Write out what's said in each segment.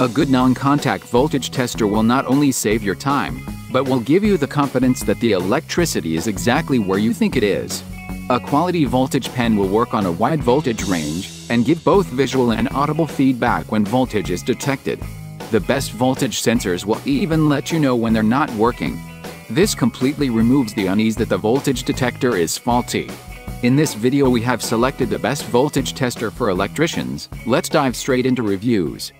A good non-contact voltage tester will not only save your time, but will give you the confidence that the electricity is exactly where you think it is. A quality voltage pen will work on a wide voltage range and give both visual and audible feedback when voltage is detected. The best voltage sensors will even let you know when they're not working. This completely removes the unease that the voltage detector is faulty. In this video we have selected the best voltage tester for electricians. Let's dive straight into reviews.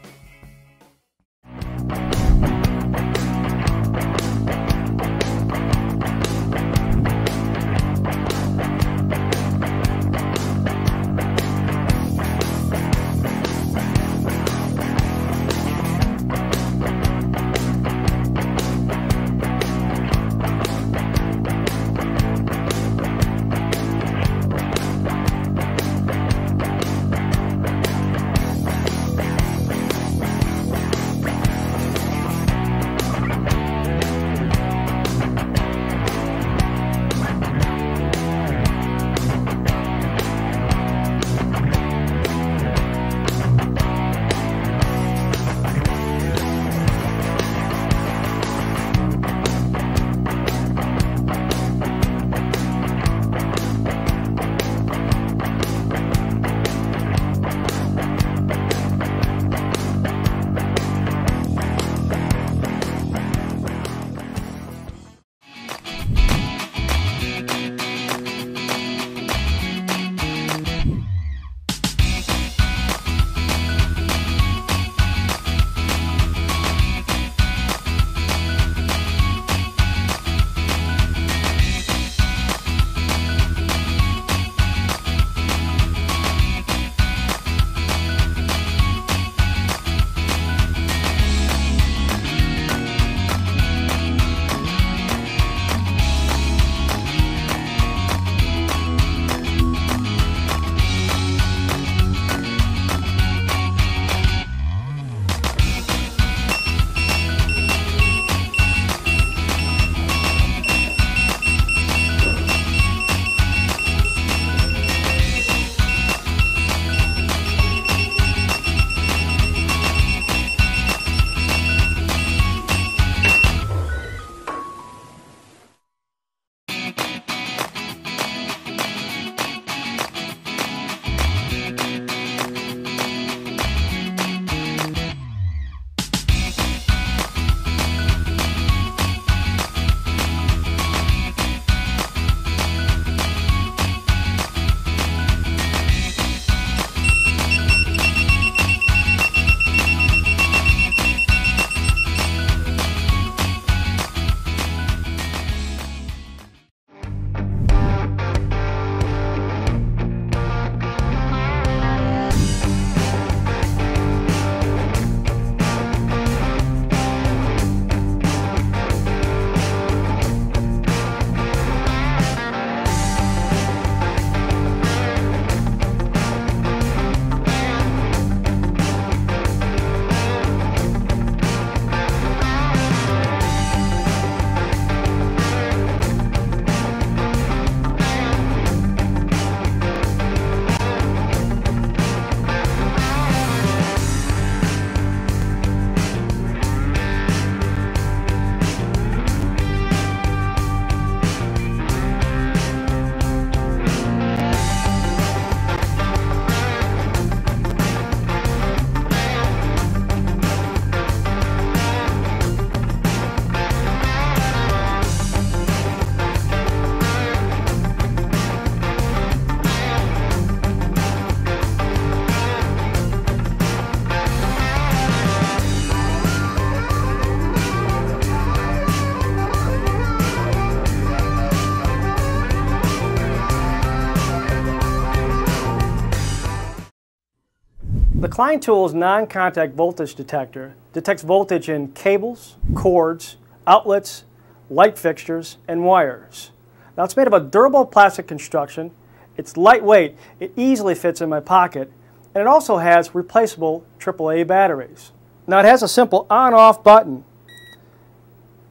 Klein Tools non-contact voltage detector detects voltage in cables, cords, outlets, light fixtures, and wires. Now it's made of a durable plastic construction, it's lightweight, it easily fits in my pocket, and it also has replaceable AAA batteries. Now it has a simple on-off button,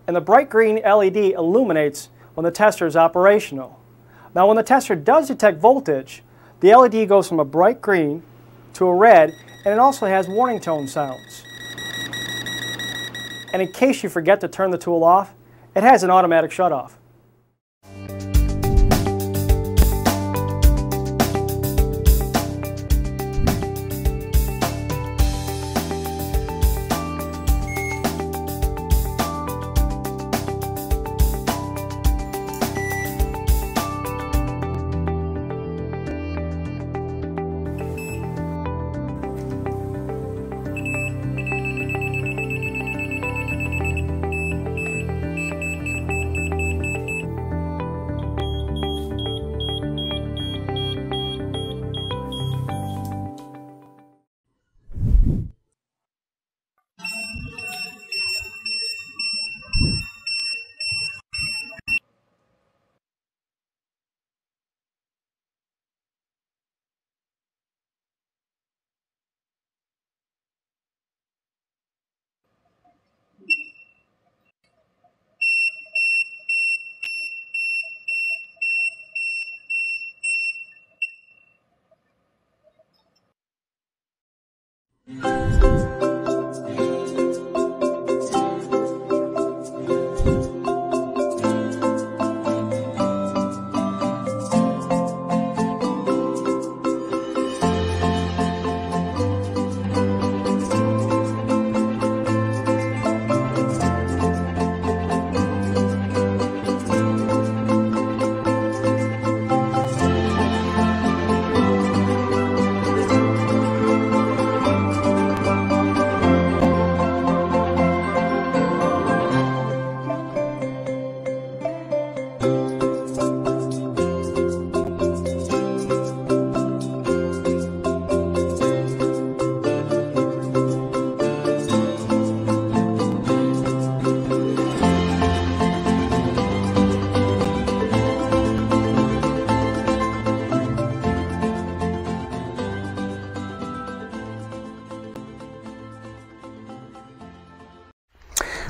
and the bright green LED illuminates when the tester is operational. Now when the tester does detect voltage, the LED goes from a bright green to a red, and it also has warning tone sounds. And in case you forget to turn the tool off, it has an automatic shut-off.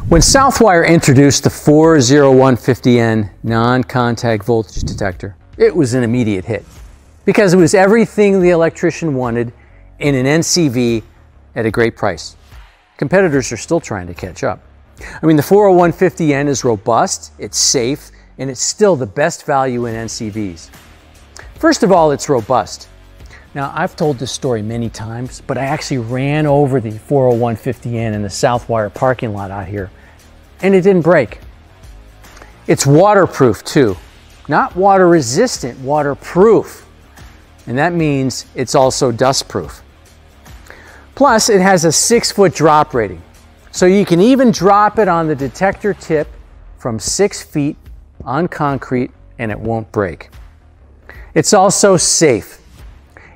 When Southwire introduced the 40150N non-contact voltage detector, it was an immediate hit because it was everything the electrician wanted in an NCV at a great price. Competitors are still trying to catch up. I mean, the 40150N is robust, it's safe, and it's still the best value in NCVs. First of all, it's robust. Now, I've told this story many times, but I actually ran over the 40150N in the Southwire parking lot out here and it didn't break. It's waterproof too, not water resistant, waterproof. And that means it's also dust proof. Plus, it has a six foot drop rating. So you can even drop it on the detector tip from six feet on concrete and it won't break. It's also safe.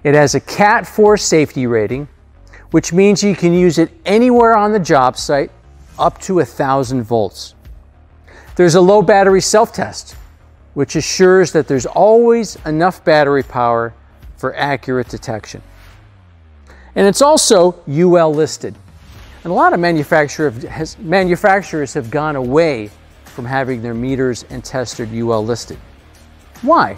It has a CAT 4 safety rating, which means you can use it anywhere on the job site up to 1,000 volts. There's a low battery self-test, which assures that there's always enough battery power for accurate detection. And it's also UL listed. And a lot of manufacturer has, manufacturers have gone away from having their meters and testers UL listed. Why?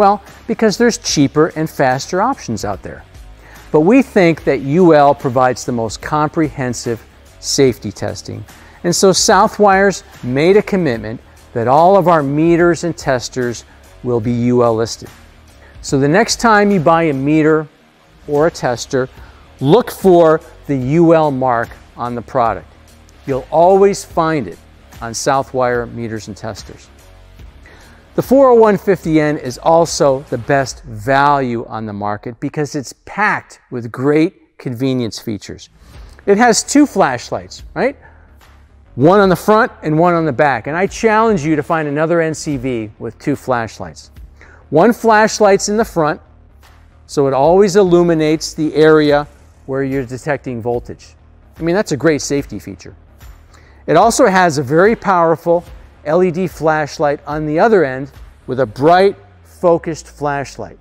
Well, because there's cheaper and faster options out there. But we think that UL provides the most comprehensive safety testing. And so Southwires made a commitment that all of our meters and testers will be UL listed. So the next time you buy a meter or a tester, look for the UL mark on the product. You'll always find it on Southwire meters and testers. The 40150N is also the best value on the market because it's packed with great convenience features. It has two flashlights, right? One on the front and one on the back. And I challenge you to find another NCV with two flashlights. One flashlight's in the front, so it always illuminates the area where you're detecting voltage. I mean, that's a great safety feature. It also has a very powerful LED flashlight on the other end with a bright, focused flashlight.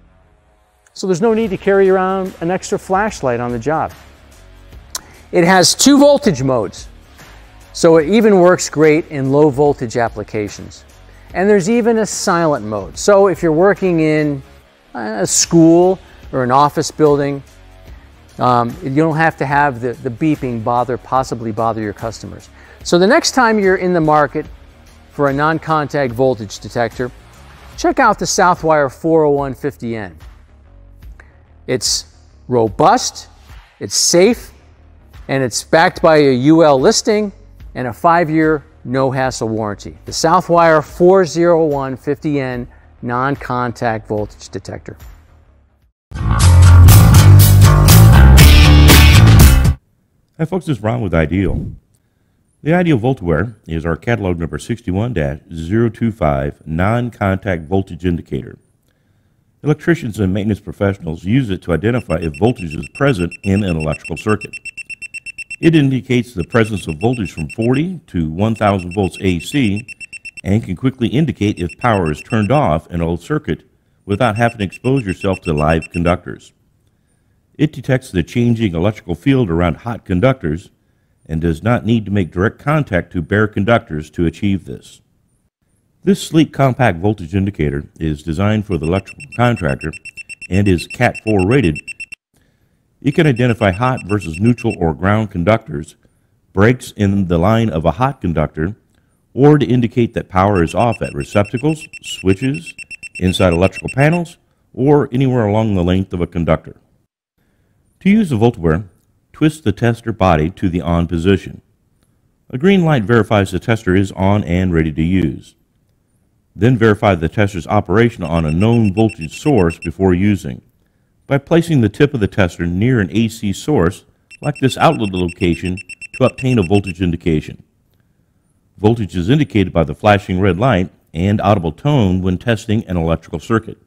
So there's no need to carry around an extra flashlight on the job. It has two voltage modes, so it even works great in low voltage applications. And there's even a silent mode. So if you're working in a school or an office building, um, you don't have to have the, the beeping bother, possibly bother your customers. So the next time you're in the market for a non-contact voltage detector, check out the Southwire 40150N. It's robust, it's safe, and it's backed by a UL listing and a five-year no-hassle warranty. The Southwire 40150N non-contact voltage detector. Hi folks, this is Ron with Ideal. The Ideal Voltaware is our catalog number 61-025 non-contact voltage indicator. Electricians and maintenance professionals use it to identify if voltage is present in an electrical circuit. It indicates the presence of voltage from 40 to 1000 volts AC and can quickly indicate if power is turned off in a circuit without having to expose yourself to live conductors. It detects the changing electrical field around hot conductors and does not need to make direct contact to bare conductors to achieve this. This sleek compact voltage indicator is designed for the electrical contractor and is Cat 4 rated. It can identify hot versus neutral or ground conductors, breaks in the line of a hot conductor, or to indicate that power is off at receptacles, switches, inside electrical panels, or anywhere along the length of a conductor. To use the Voltaware, twist the tester body to the on position. A green light verifies the tester is on and ready to use. Then verify the tester's operation on a known voltage source before using by placing the tip of the tester near an AC source like this outlet location to obtain a voltage indication. Voltage is indicated by the flashing red light and audible tone when testing an electrical circuit.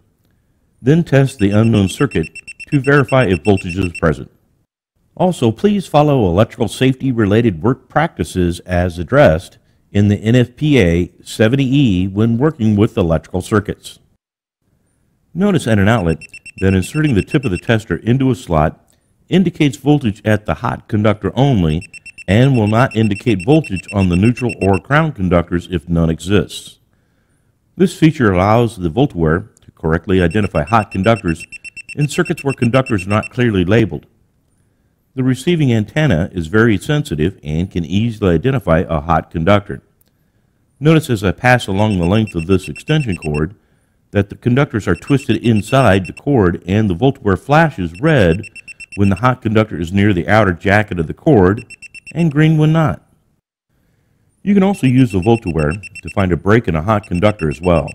Then test the unknown circuit to verify if voltage is present. Also, please follow electrical safety related work practices as addressed in the NFPA 70E when working with electrical circuits. Notice at an outlet that inserting the tip of the tester into a slot indicates voltage at the hot conductor only and will not indicate voltage on the neutral or ground conductors if none exists. This feature allows the Voltaware to correctly identify hot conductors in circuits where conductors are not clearly labeled. The receiving antenna is very sensitive and can easily identify a hot conductor. Notice as I pass along the length of this extension cord that the conductors are twisted inside the cord and the Voltaware flashes red when the hot conductor is near the outer jacket of the cord and green when not. You can also use the Voltaware to find a break in a hot conductor as well.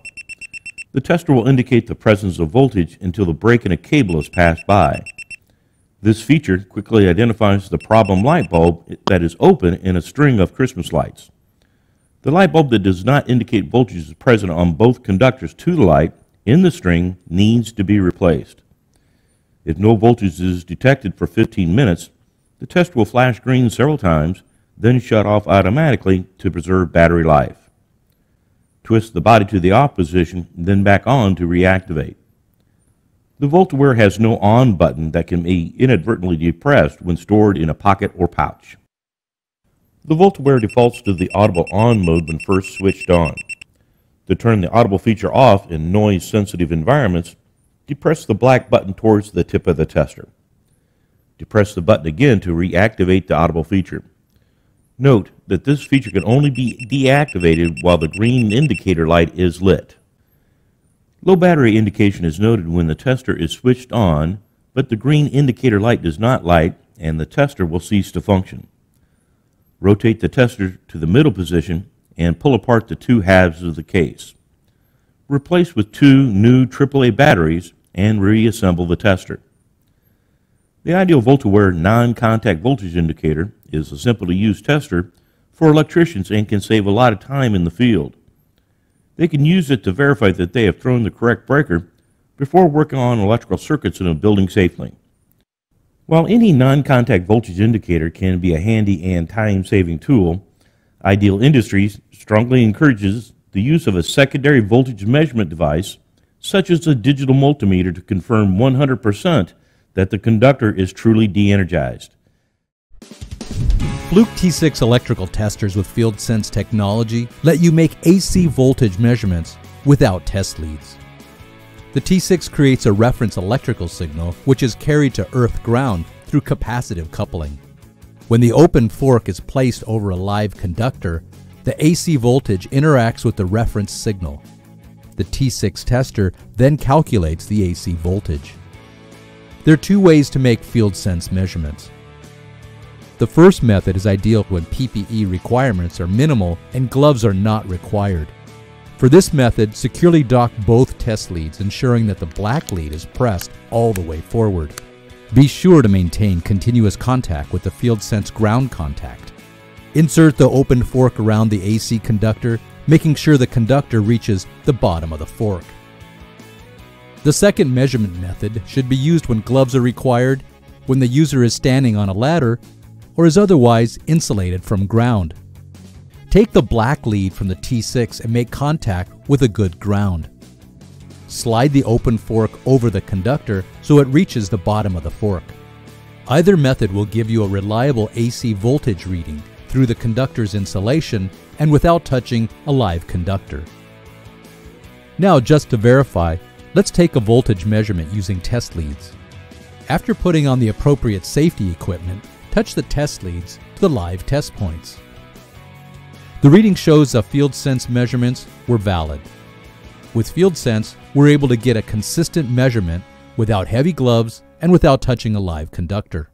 The tester will indicate the presence of voltage until the break in a cable is passed by. This feature quickly identifies the problem light bulb that is open in a string of Christmas lights. The light bulb that does not indicate voltage is present on both conductors to the light in the string needs to be replaced. If no voltage is detected for 15 minutes, the test will flash green several times, then shut off automatically to preserve battery life twist the body to the off position, then back on to reactivate. The Voltaware has no on button that can be inadvertently depressed when stored in a pocket or pouch. The Voltaware defaults to the audible on mode when first switched on. To turn the audible feature off in noise-sensitive environments, depress the black button towards the tip of the tester. Depress the button again to reactivate the audible feature. Note that this feature can only be deactivated while the green indicator light is lit. Low battery indication is noted when the tester is switched on, but the green indicator light does not light and the tester will cease to function. Rotate the tester to the middle position and pull apart the two halves of the case. Replace with two new AAA batteries and reassemble the tester. The Ideal Voltaware non-contact voltage indicator is a simple to use tester for electricians and can save a lot of time in the field. They can use it to verify that they have thrown the correct breaker before working on electrical circuits in a building safely. While any non-contact voltage indicator can be a handy and time-saving tool, Ideal Industries strongly encourages the use of a secondary voltage measurement device, such as a digital multimeter to confirm 100% that the conductor is truly de-energized. Fluke T6 electrical testers with FieldSense technology let you make AC voltage measurements without test leads. The T6 creates a reference electrical signal which is carried to earth ground through capacitive coupling. When the open fork is placed over a live conductor, the AC voltage interacts with the reference signal. The T6 tester then calculates the AC voltage. There are two ways to make field sense measurements. The first method is ideal when PPE requirements are minimal and gloves are not required. For this method, securely dock both test leads, ensuring that the black lead is pressed all the way forward. Be sure to maintain continuous contact with the FieldSense ground contact. Insert the open fork around the AC conductor, making sure the conductor reaches the bottom of the fork. The second measurement method should be used when gloves are required, when the user is standing on a ladder, or is otherwise insulated from ground. Take the black lead from the T6 and make contact with a good ground. Slide the open fork over the conductor so it reaches the bottom of the fork. Either method will give you a reliable AC voltage reading through the conductor's insulation and without touching a live conductor. Now just to verify, let's take a voltage measurement using test leads. After putting on the appropriate safety equipment, touch the test leads to the live test points. The reading shows the FieldSense measurements were valid. With FieldSense, we're able to get a consistent measurement without heavy gloves and without touching a live conductor.